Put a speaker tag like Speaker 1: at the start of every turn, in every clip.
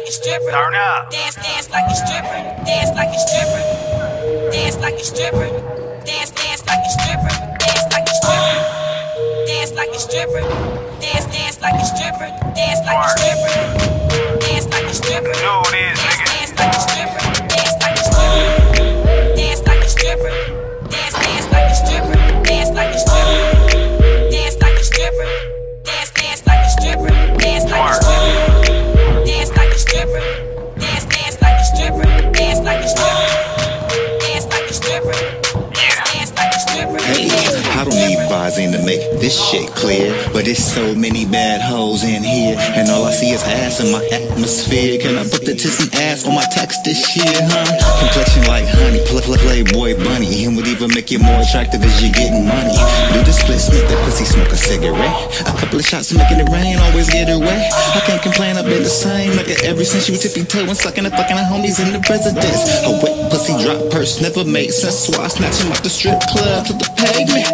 Speaker 1: like a stripper.
Speaker 2: Turn up.
Speaker 1: Dance, dance like a stripper. Dance like a stripper. Dance like a stripper. Dance, dance like a stripper. Dance like a stripper. Dance like a stripper. Dance, dance like a stripper. Dance like a stripper. Dance like a stripper.
Speaker 2: You know who
Speaker 1: Dance, dance like a stripper.
Speaker 3: Hey, I don't need buzzing to make this shit clear. But there's so many bad hoes in here. And all I see is ass in my atmosphere. Can I put the tits and ass on my text this year, huh? Complexion like honey, play, play, playboy bunny. And would even make you more attractive as you're getting money. Split, that pussy, smoke a cigarette. A couple of shots making it rain, always get her wet. I can't complain, I've been the same. Like it ever since you tippy toeing, sucking and fucking the homies in the residence. A wet pussy drop purse never made sense. So I snatch him off the strip club to the pavement.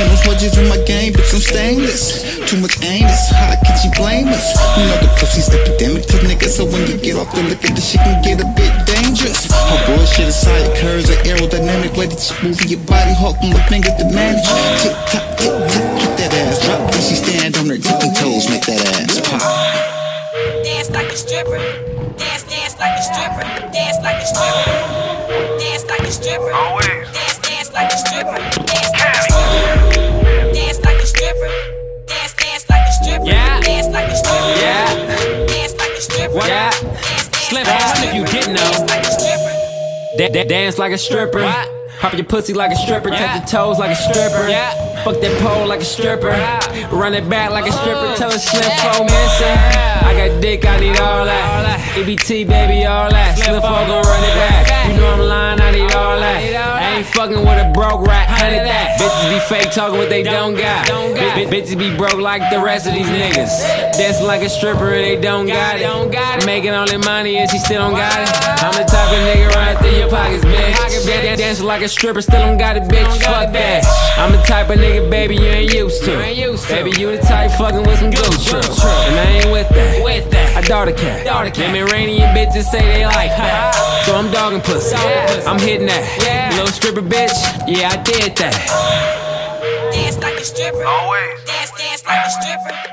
Speaker 3: Ain't no smudges in my game, bitch, I'm stainless. Too much anus, how can she blame us? You know the pussy's epidemic so when you get off the liquor, the shit can get a bit dangerous. Oh, bullshit aside, curves are aerodynamic. Way that you move your body, hawk from the finger to manage. Tick tock, tick tock, hit that ass drop. Then she stand on her tippy toes, make that ass pop.
Speaker 1: Dance like a stripper. Dance, dance like a stripper. Dance like a stripper. Dance like a stripper.
Speaker 2: Always.
Speaker 1: Dance, dance like a stripper. Dance
Speaker 4: Slim
Speaker 1: a
Speaker 4: Fast if you didn't know.
Speaker 1: Dance like a stripper.
Speaker 4: Da- da- dance like a stripper. Pop your pussy like a stripper. Touch your toes like a stripper. Fuck that pole like a stripper. Run it back like a stripper. Tell a Slim Fo missing. I got dick, I need all that. EBT, baby, all that. Slim Fo gon' run it back. You know I'm lying, I need all that. I ain't fucking with a broke rat. Hundred that. Bitches be fake talking what they don't got. Bi- Bitches be broke like the rest of these niggas. Dancing like a stripper, they don't got it. Making all their money and she still don't got it. I'm the type of nigga right through your pockets, bitch. Dan- dan- Dancing like a stripper, still don't got it, bitch. Fuck that. I'm the type of nigga, baby, you ain't used to. Baby, you the type fucking with some goose trip. And I ain't with that. With that. I daughter cat. Daughter cat. Them Iranian bitches say they like that. So I'm dogging pussy. I'm hitting that. Yeah. Little stripper bitch, yeah, I did that.
Speaker 1: Dance like a stripper.
Speaker 2: Always.
Speaker 1: Dance, dance like a stripper.